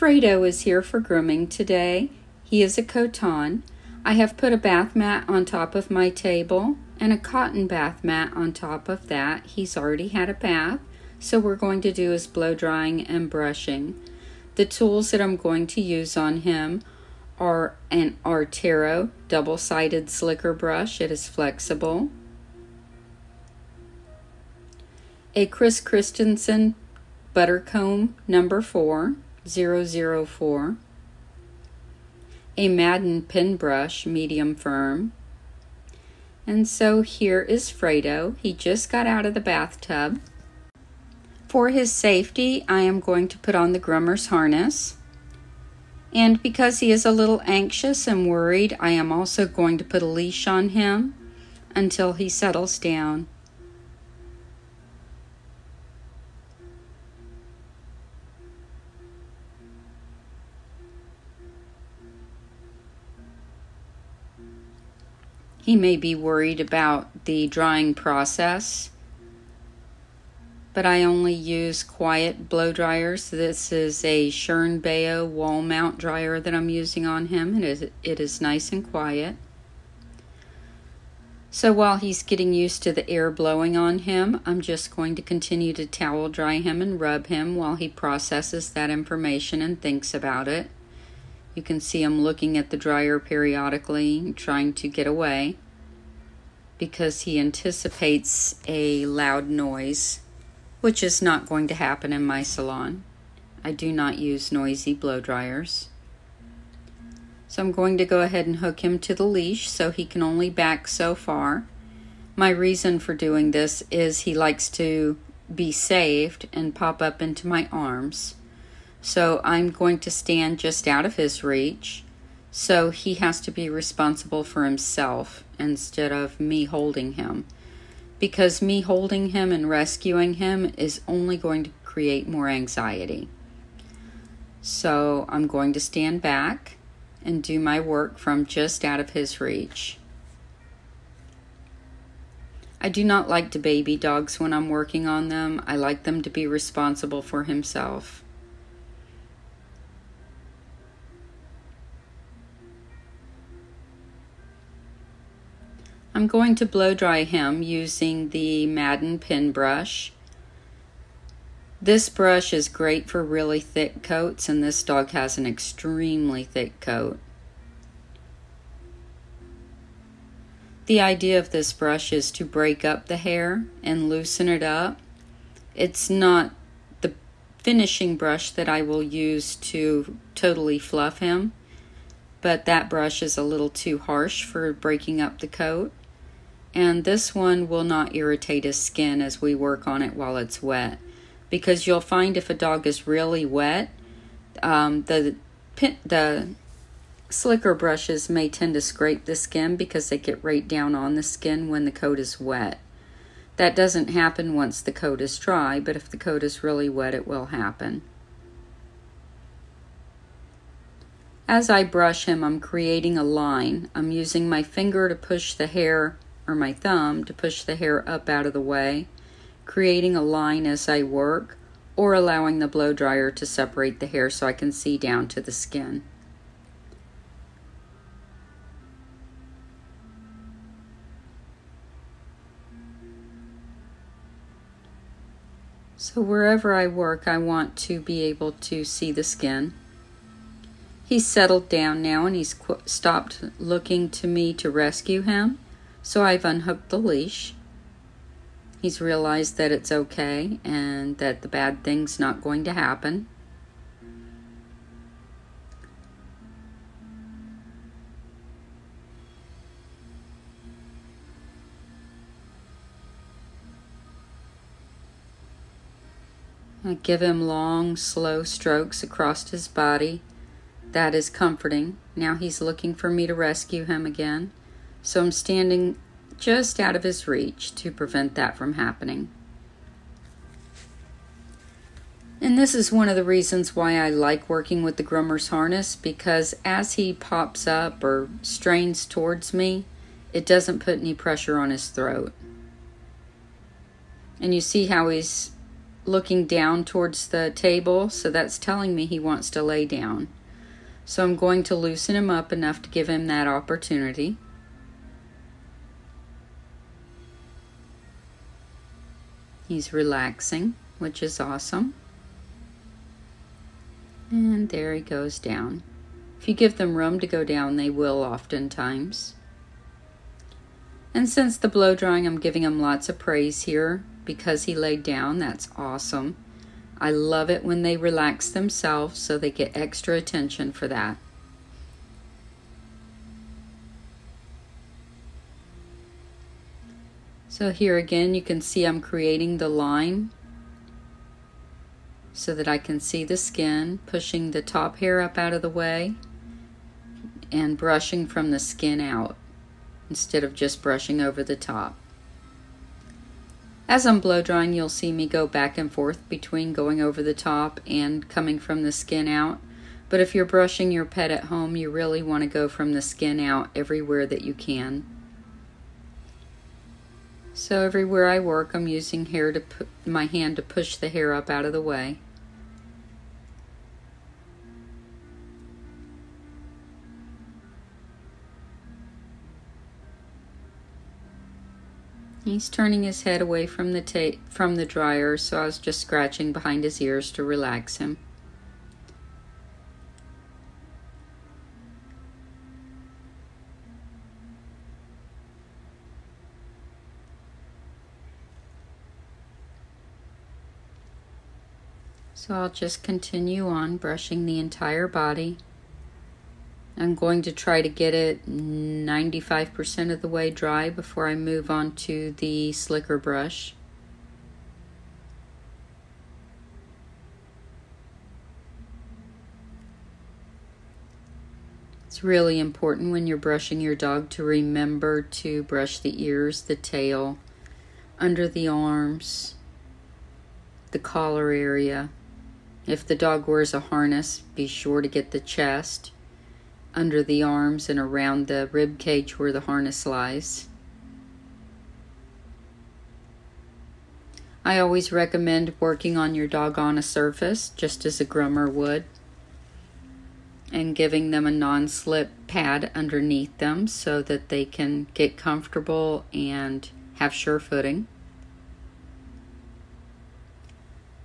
Fredo is here for grooming today. He is a Coton. I have put a bath mat on top of my table and a cotton bath mat on top of that. He's already had a bath, so we're going to do his blow drying and brushing. The tools that I'm going to use on him are an Artero double-sided slicker brush. It is flexible. A Chris Christensen Buttercomb number 4, 004. A Madan pin brush, medium firm. And so here is Fredo. He just got out of the bathtub. For his safety, I am going to put on the groomer's harness. And because he is a little anxious and worried, I am also going to put a leash on him until he settles down. He may be worried about the drying process, but I only use quiet blow dryers. This is a Shernbao wall mount dryer that I'm using on him, and it is, it is nice and quiet. So while he's getting used to the air blowing on him, I'm just going to continue to towel dry him and rub him while he processes that information and thinks about it. You can see him looking at the dryer periodically, trying to get away because he anticipates a loud noise, which is not going to happen in my salon. I do not use noisy blow dryers. So I'm going to go ahead and hook him to the leash so he can only back so far. My reason for doing this is he likes to be saved and pop up into my arms. So I'm going to stand just out of his reach. So he has to be responsible for himself instead of me holding him. Because me holding him and rescuing him is only going to create more anxiety. So I'm going to stand back and do my work from just out of his reach. I do not like to baby dogs when I'm working on them. I like them to be responsible for himself. I'm going to blow dry him using the Madan pin brush. This brush is great for really thick coats and this dog has an extremely thick coat. The idea of this brush is to break up the hair and loosen it up. It's not the finishing brush that I will use to totally fluff him, but that brush is a little too harsh for breaking up the coat and this one will not irritate his skin as we work on it while it's wet. Because you'll find if a dog is really wet um, the the slicker brushes may tend to scrape the skin because they get right down on the skin when the coat is wet. That doesn't happen once the coat is dry but if the coat is really wet it will happen. As I brush him I'm creating a line. I'm using my finger to push the hair or my thumb to push the hair up out of the way, creating a line as I work, or allowing the blow dryer to separate the hair so I can see down to the skin. So wherever I work, I want to be able to see the skin. He's settled down now and he's stopped looking to me to rescue him. So I've unhooked the leash. He's realized that it's okay and that the bad thing's not going to happen. I give him long, slow strokes across his body. That is comforting. Now he's looking for me to rescue him again so I'm standing just out of his reach to prevent that from happening. And this is one of the reasons why I like working with the groomer's harness because as he pops up or strains towards me, it doesn't put any pressure on his throat. And you see how he's looking down towards the table, so that's telling me he wants to lay down. So I'm going to loosen him up enough to give him that opportunity. He's relaxing, which is awesome. And there he goes down. If you give them room to go down, they will oftentimes. And since the blow drying, I'm giving him lots of praise here because he laid down. That's awesome. I love it when they relax themselves so they get extra attention for that. So here again, you can see I'm creating the line so that I can see the skin, pushing the top hair up out of the way and brushing from the skin out instead of just brushing over the top. As I'm blow drying, you'll see me go back and forth between going over the top and coming from the skin out. But if you're brushing your pet at home, you really want to go from the skin out everywhere that you can. So everywhere I work, I'm using hair to put my hand to push the hair up out of the way. He's turning his head away from the from the dryer, so I was just scratching behind his ears to relax him. So I'll just continue on brushing the entire body. I'm going to try to get it 95% of the way dry before I move on to the slicker brush. It's really important when you're brushing your dog to remember to brush the ears, the tail, under the arms, the collar area. If the dog wears a harness, be sure to get the chest under the arms and around the rib cage where the harness lies. I always recommend working on your dog on a surface, just as a groomer would, and giving them a non slip pad underneath them so that they can get comfortable and have sure footing.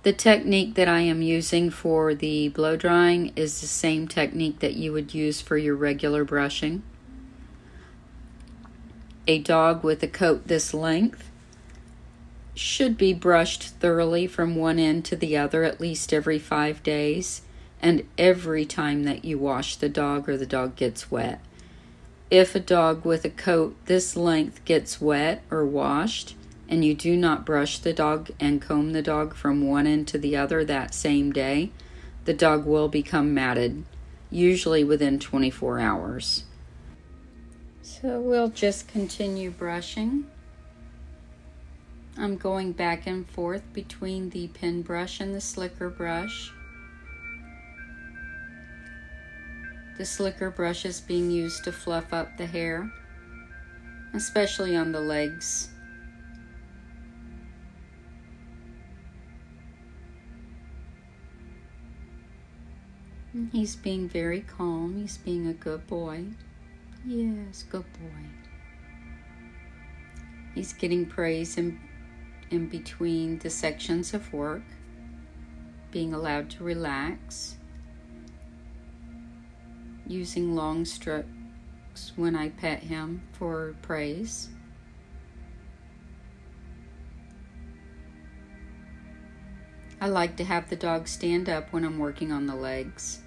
The technique that I am using for the blow drying is the same technique that you would use for your regular brushing. A dog with a coat this length should be brushed thoroughly from one end to the other at least every five days and every time that you wash the dog or the dog gets wet. If a dog with a coat this length gets wet or washed, and you do not brush the dog and comb the dog from one end to the other that same day, the dog will become matted, usually within 24 hours. So we'll just continue brushing. I'm going back and forth between the pin brush and the slicker brush. The slicker brush is being used to fluff up the hair, especially on the legs. Mm-hmm. He's being very calm. He's being a good boy. Yes, good boy. He's getting praise in, in between the sections of work, being allowed to relax, using long strokes when I pet him for praise. I like to have the dog stand up when I'm working on the legs.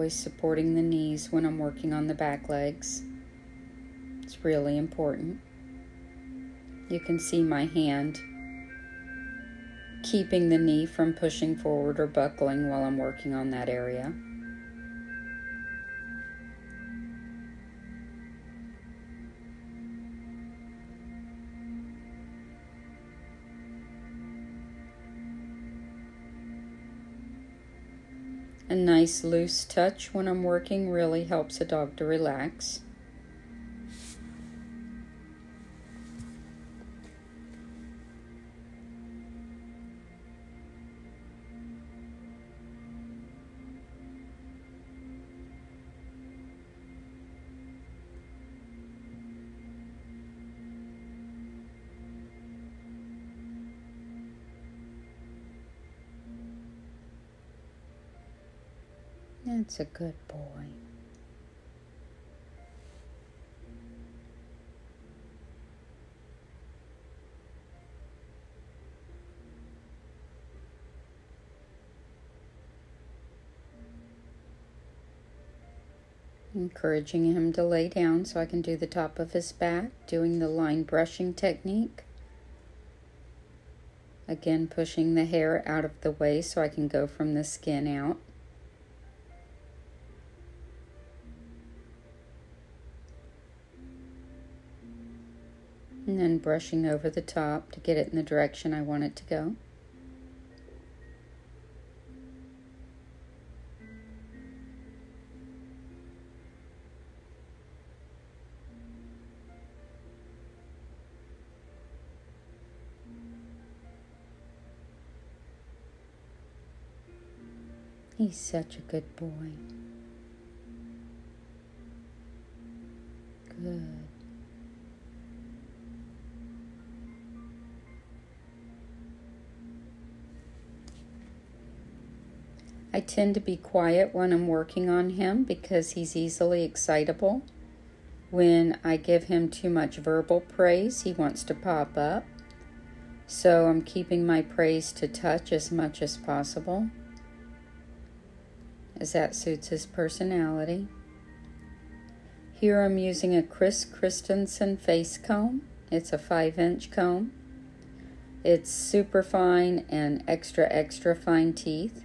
Always supporting the knees when I'm working on the back legs. It's really important. You can see my hand keeping the knee from pushing forward or buckling while I'm working on that area. A nice loose touch when I'm working really helps a dog to relax. That's a good boy. Encouraging him to lay down so I can do the top of his back, doing the line brushing technique. Again, pushing the hair out of the way so I can go from the skin out. Brushing over the top to get it in the direction I want it to go. He's such a good boy. Good. I tend to be quiet when I'm working on him because he's easily excitable. When I give him too much verbal praise, he wants to pop up. So I'm keeping my praise to touch as much as possible, as that suits his personality. Here I'm using a Chris Christensen face comb. It's a 5 inch comb. It's super fine and extra, extra fine teeth.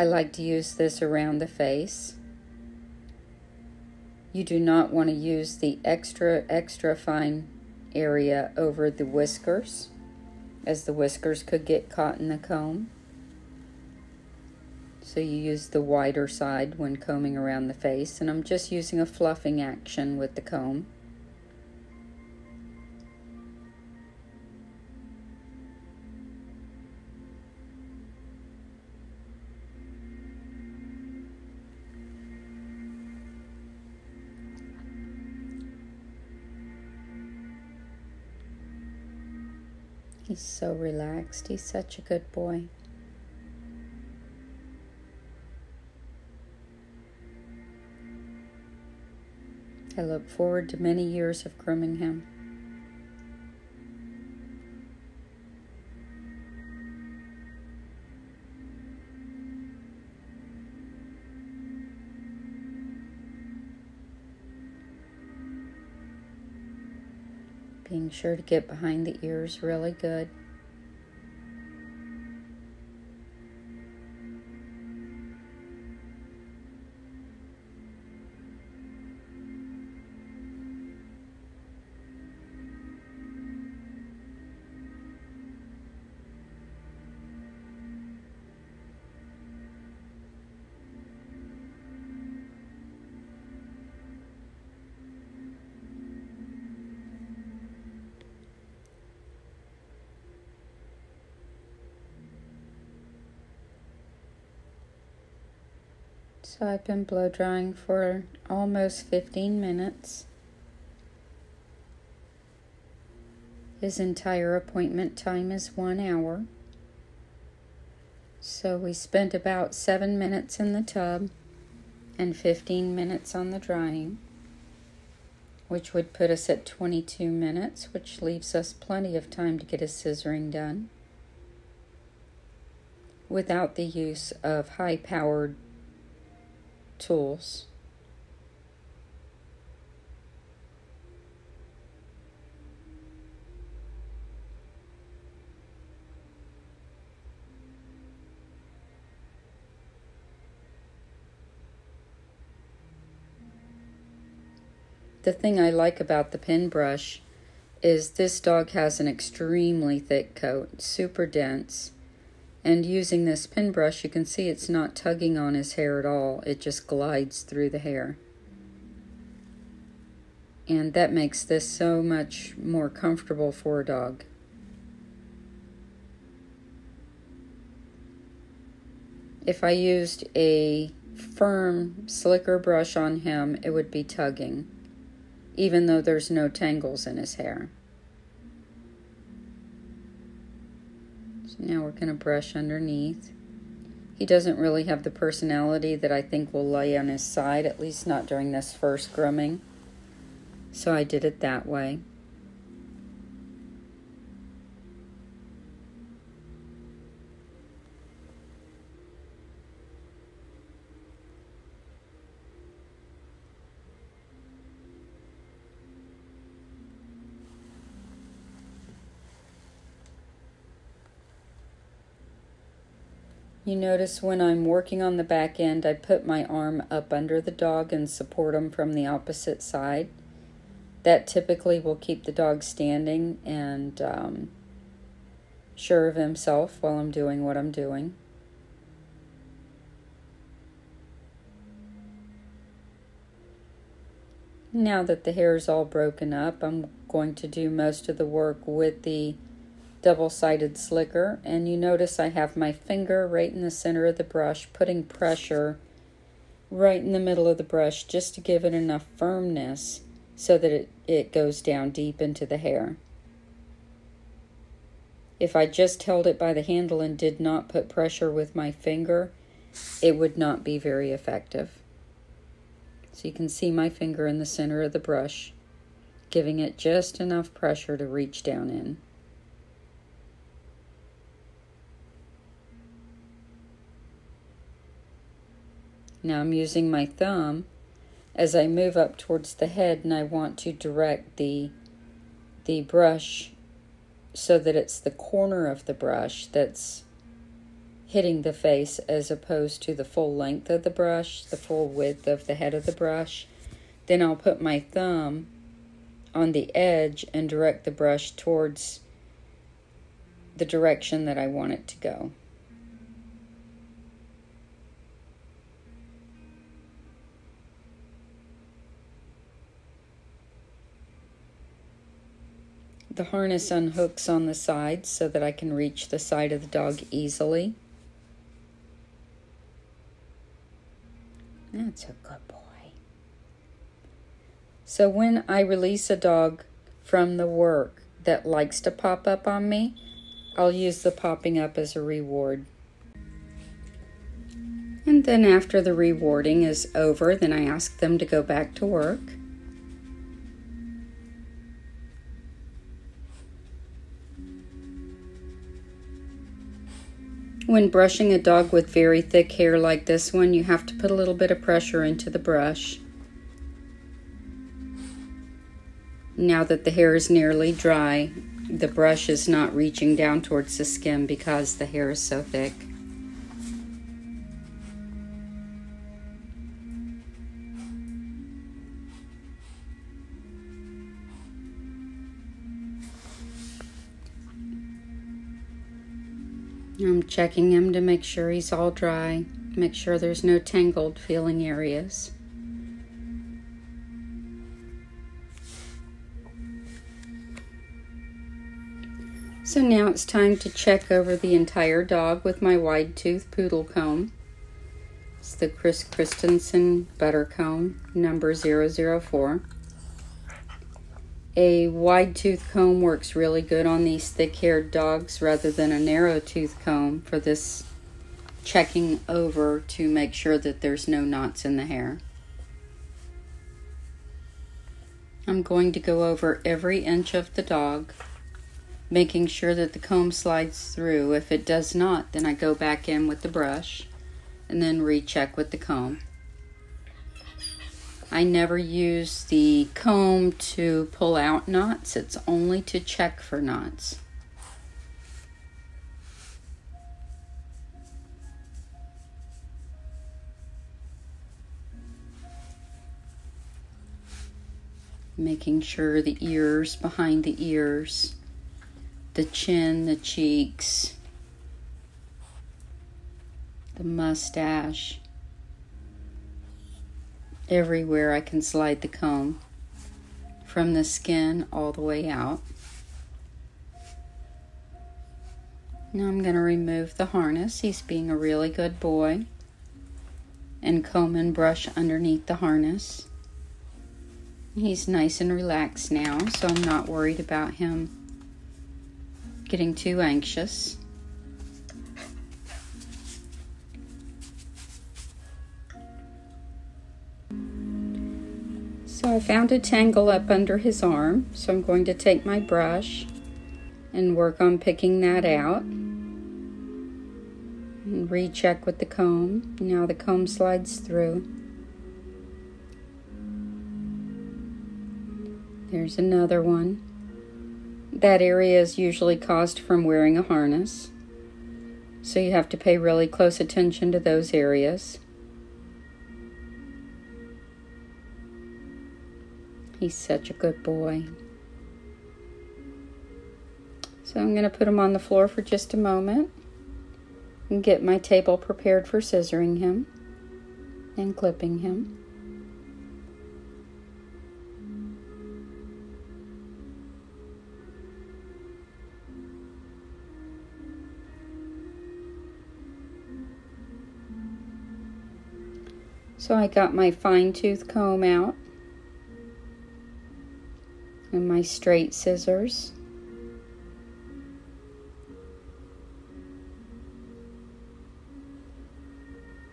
I like to use this around the face. You do not want to use the extra, extra fine area over the whiskers, as the whiskers could get caught in the comb. So you use the wider side when combing around the face, and I'm just using a fluffing action with the comb. He's so relaxed. He's such a good boy. I look forward to many years of grooming him. Sure to get behind the ears really good. So I've been blow drying for almost 15 minutes. His entire appointment time is one hour. So we spent about seven minutes in the tub and 15 minutes on the drying, which would put us at 22 minutes, which leaves us plenty of time to get his scissoring done without the use of high powered tools. The thing I like about the pin brush is this dog has an extremely thick coat, super dense. And using this pin brush, you can see it's not tugging on his hair at all. It just glides through the hair. And that makes this so much more comfortable for a dog. If I used a firm, slicker brush on him, it would be tugging even though there's no tangles in his hair. So now we're going to brush underneath. He doesn't really have the personality that I think will lay on his side, at least not during this first grooming. So I did it that way. You notice when I'm working on the back end, I put my arm up under the dog and support him from the opposite side. That typically will keep the dog standing and um, sure of himself while I'm doing what I'm doing. Now that the hair is all broken up, I'm going to do most of the work with the double-sided slicker and you notice I have my finger right in the center of the brush putting pressure right in the middle of the brush just to give it enough firmness so that it, it goes down deep into the hair. If I just held it by the handle and did not put pressure with my finger, it would not be very effective. So you can see my finger in the center of the brush, giving it just enough pressure to reach down in. Now I'm using my thumb as I move up towards the head and I want to direct the, the brush so that it's the corner of the brush that's hitting the face as opposed to the full length of the brush, the full width of the head of the brush. Then I'll put my thumb on the edge and direct the brush towards the direction that I want it to go. The harness unhooks on the side so that I can reach the side of the dog easily. That's a good boy. So when I release a dog from the work that likes to pop up on me, I'll use the popping up as a reward. And then after the rewarding is over, then I ask them to go back to work. When brushing a dog with very thick hair like this one, you have to put a little bit of pressure into the brush. Now that the hair is nearly dry, the brush is not reaching down towards the skin because the hair is so thick. I'm checking him to make sure he's all dry, make sure there's no tangled feeling areas. So now it's time to check over the entire dog with my wide tooth poodle comb. It's the Chris Christensen Butter Comb, number 004. A wide tooth comb works really good on these thick haired dogs rather than a narrow tooth comb for this checking over to make sure that there's no knots in the hair. I'm going to go over every inch of the dog, making sure that the comb slides through. If it does not, then I go back in with the brush and then recheck with the comb. I never use the comb to pull out knots. It's only to check for knots. making sure the ears, behind the ears, the chin, the cheeks, the mustache, everywhere I can slide the comb from the skin all the way out. Now I'm going to remove the harness. He's being a really good boy. And comb and brush underneath the harness. He's nice and relaxed now, so I'm not worried about him getting too anxious. I found a tangle up under his arm, so I'm going to take my brush and work on picking that out. And recheck with the comb. Now the comb slides through. There's another one. That area is usually caused from wearing a harness, so you have to pay really close attention to those areas. He's such a good boy. So I'm going to put him on the floor for just a moment and get my table prepared for scissoring him and clipping him. So I got my fine tooth comb out and my straight scissors.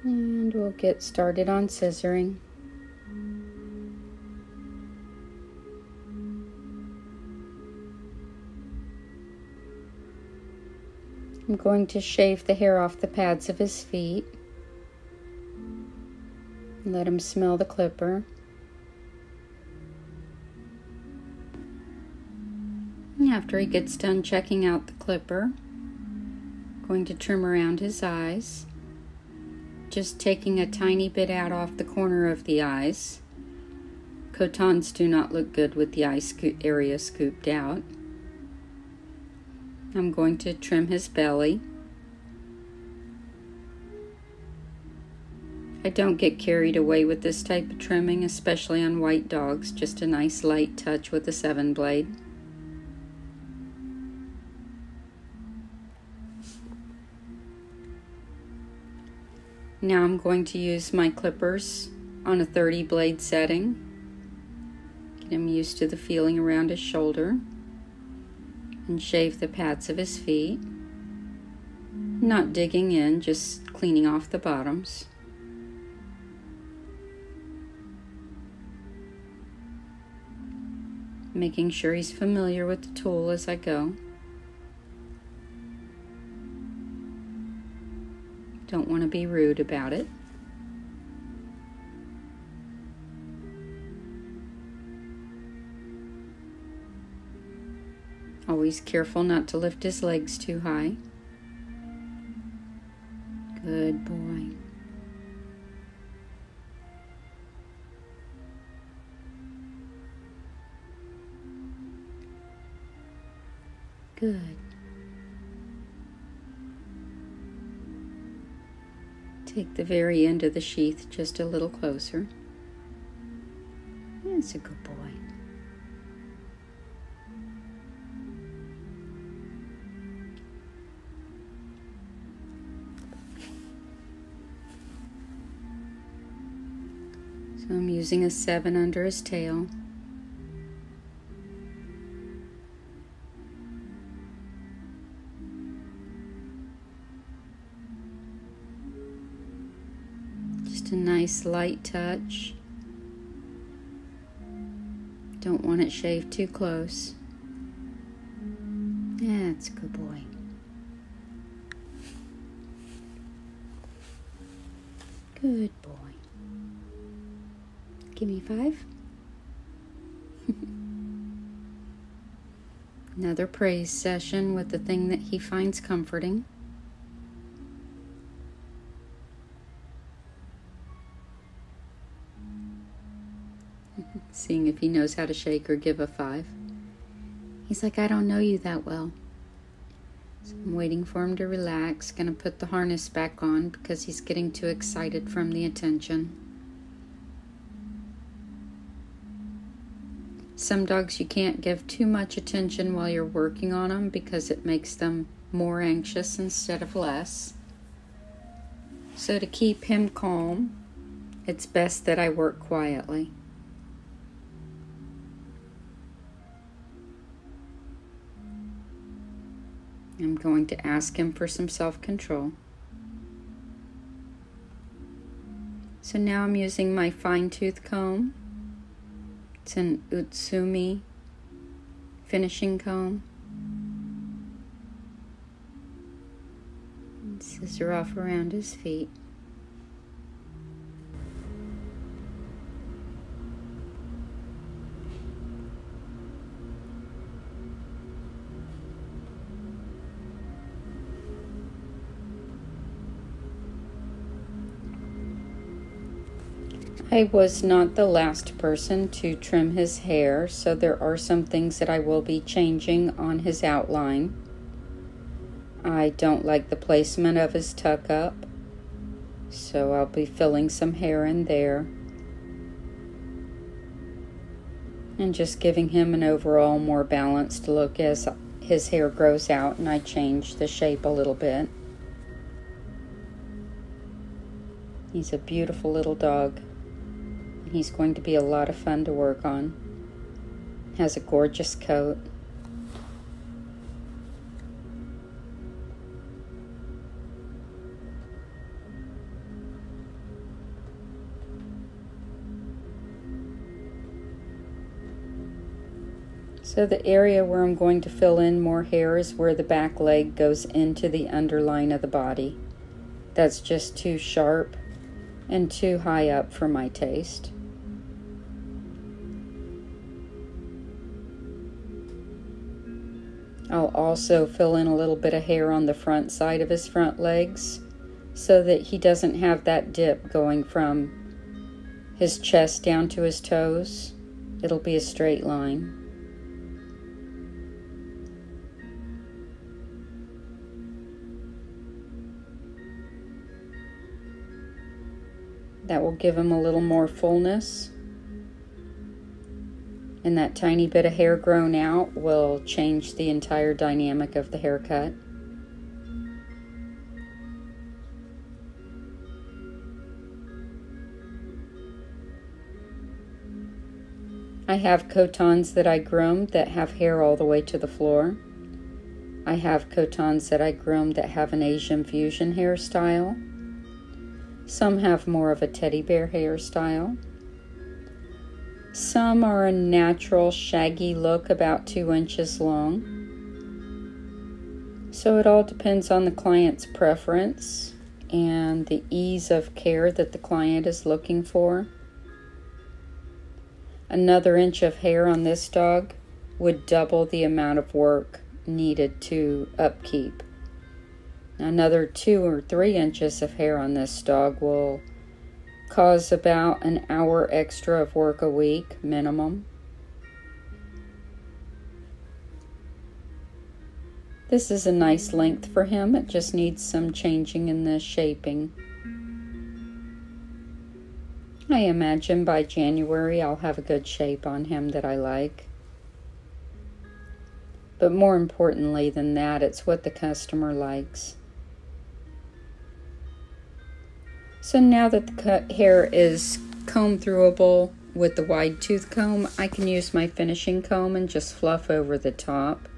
And we'll get started on scissoring. I'm going to shave the hair off the pads of his feet. Let him smell the clipper. After he gets done checking out the clipper, going to trim around his eyes just taking a tiny bit out off the corner of the eyes. Cotons do not look good with the eye area scooped out. I'm going to trim his belly. I don't get carried away with this type of trimming, especially on white dogs, just a nice light touch with a seven blade. Now I'm going to use my clippers on a 30 blade setting. Get him used to the feeling around his shoulder and shave the pads of his feet. Not digging in, just cleaning off the bottoms. Making sure he's familiar with the tool as I go. Don't want to be rude about it. Always careful not to lift his legs too high. Good boy. Good. The very end of the sheath just a little closer. That's a good boy. So I'm using a 7 under his tail. Just a nice light touch. Don't want it shaved too close. That's a good boy. Good boy. Give me five. Another praise session with the thing that he finds comforting. Seeing if he knows how to shake or give a five. He's like, I don't know you that well. So I'm waiting for him to relax. Gonna put the harness back on because he's getting too excited from the attention. Some dogs you can't give too much attention while you're working on them because it makes them more anxious instead of less. So to keep him calm, it's best that I work quietly. I'm going to ask him for some self control. So now I'm using my fine tooth comb. It's an Utsumi finishing comb. And scissor off around his feet. I was not the last person to trim his hair, so there are some things that I will be changing on his outline. I don't like the placement of his tuck up, so I'll be filling some hair in there. And just giving him an overall more balanced look as his hair grows out and I change the shape a little bit. He's a beautiful little dog. He's going to be a lot of fun to work on. Has a gorgeous coat. So the area where I'm going to fill in more hair is where the back leg goes into the underline of the body. That's just too sharp and too high up for my taste. I'll also fill in a little bit of hair on the front side of his front legs so that he doesn't have that dip going from his chest down to his toes. It'll be a straight line. That will give him a little more fullness and that tiny bit of hair grown out will change the entire dynamic of the haircut. I have Cotons that I groom that have hair all the way to the floor. I have Cotons that I groom that have an Asian fusion hairstyle. Some have more of a teddy bear hairstyle. Some are a natural shaggy look about two inches long. So it all depends on the client's preference and the ease of care that the client is looking for. Another inch of hair on this dog would double the amount of work needed to upkeep. Another two or three inches of hair on this dog will cause about an hour extra of work a week minimum. This is a nice length for him. It just needs some changing in the shaping. I imagine by January I'll have a good shape on him that I like. But more importantly than that, it's what the customer likes. So now that the hair is comb throughable with the wide tooth comb, I can use my finishing comb and just fluff over the top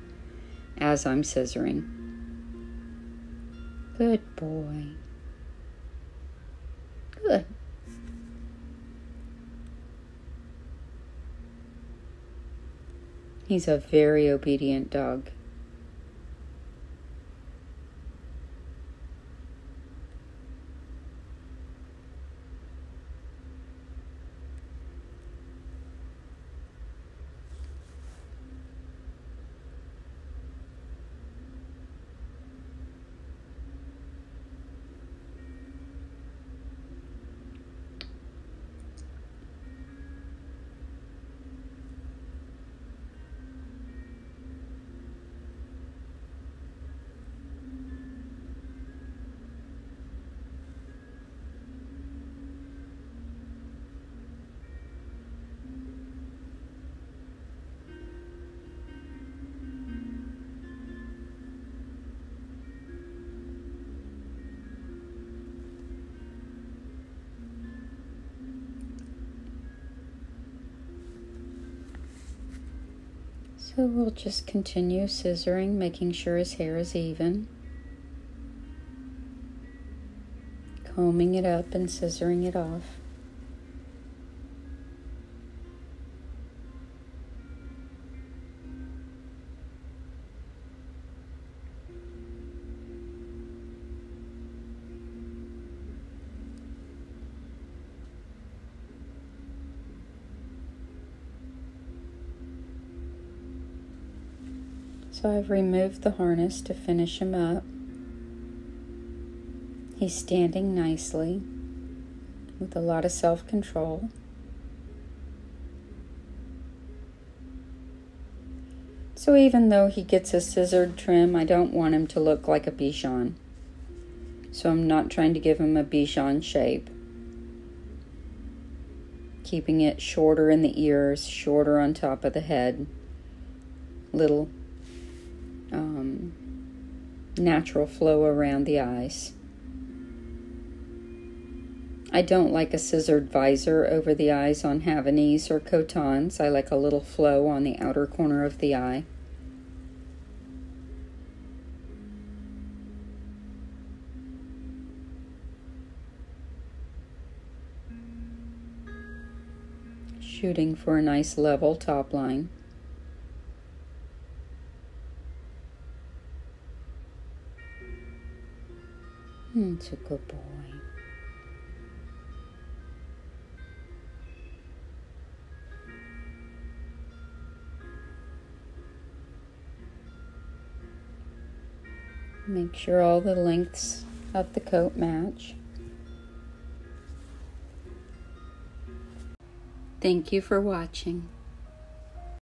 as I'm scissoring. Good boy. Good. He's a very obedient dog. So we'll just continue scissoring, making sure his hair is even. Combing it up and scissoring it off. So I've removed the harness to finish him up. He's standing nicely with a lot of self control. So even though he gets a scissored trim, I don't want him to look like a Bichon. So I'm not trying to give him a Bichon shape. Keeping it shorter in the ears, shorter on top of the head, little um, natural flow around the eyes. I don't like a scissored visor over the eyes on Havanese or Cotons. I like a little flow on the outer corner of the eye. Shooting for a nice level top line. Mm, it's a good boy. Make sure all the lengths of the coat match. Thank you for watching.